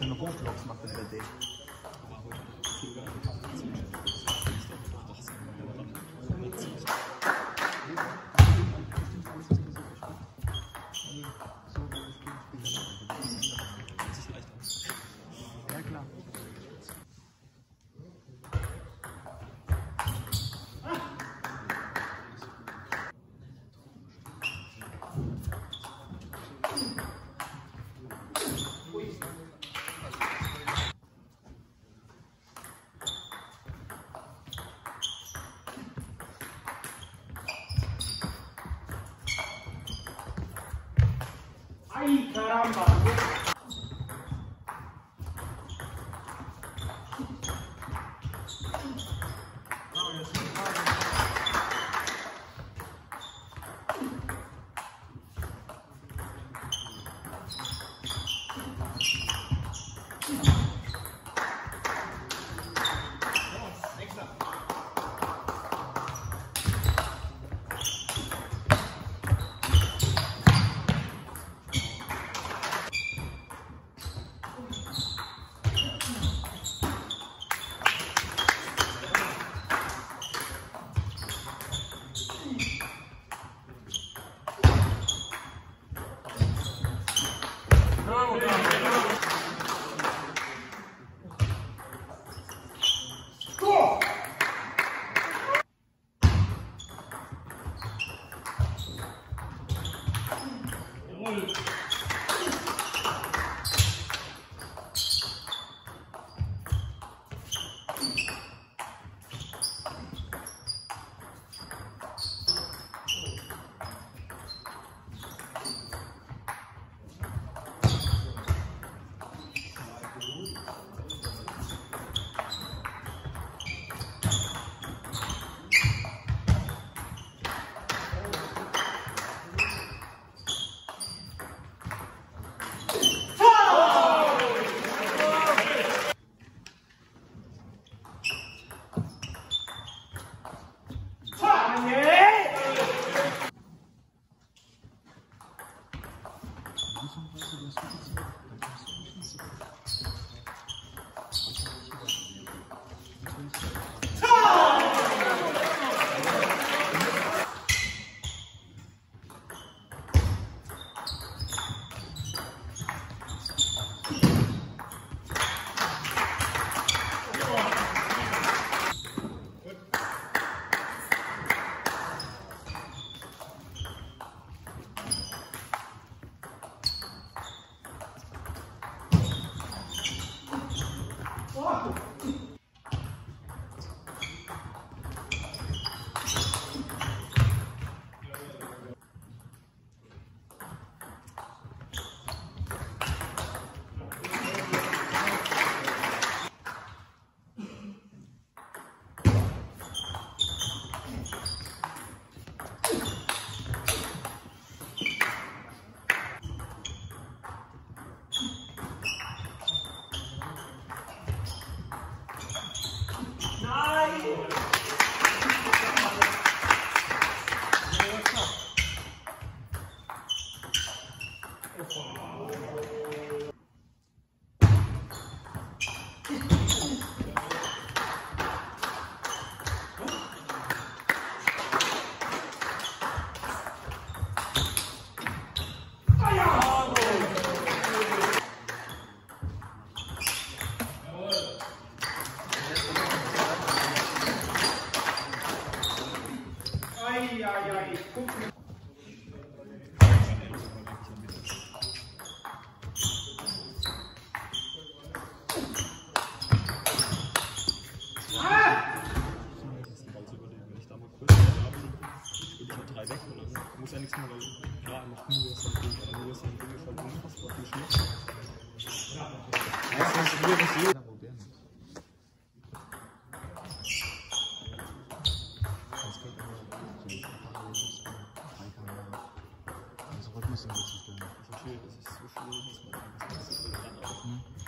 Das heißt, wenn 两百多 오.